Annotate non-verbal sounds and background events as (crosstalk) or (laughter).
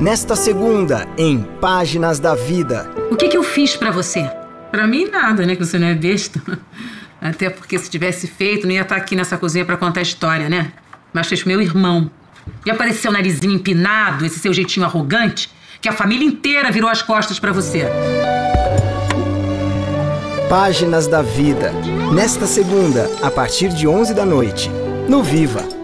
Nesta segunda, em Páginas da Vida. O que, que eu fiz para você? Para mim, nada, né? Que você não é besta. (laughs) Até porque se tivesse feito, não ia estar aqui nessa cozinha para contar a história, né? Mas fez meu irmão. E apareceu o narizinho empinado, esse seu jeitinho arrogante, que a família inteira virou as costas para você. Páginas da Vida. Nesta segunda, a partir de 11 da noite. No Viva.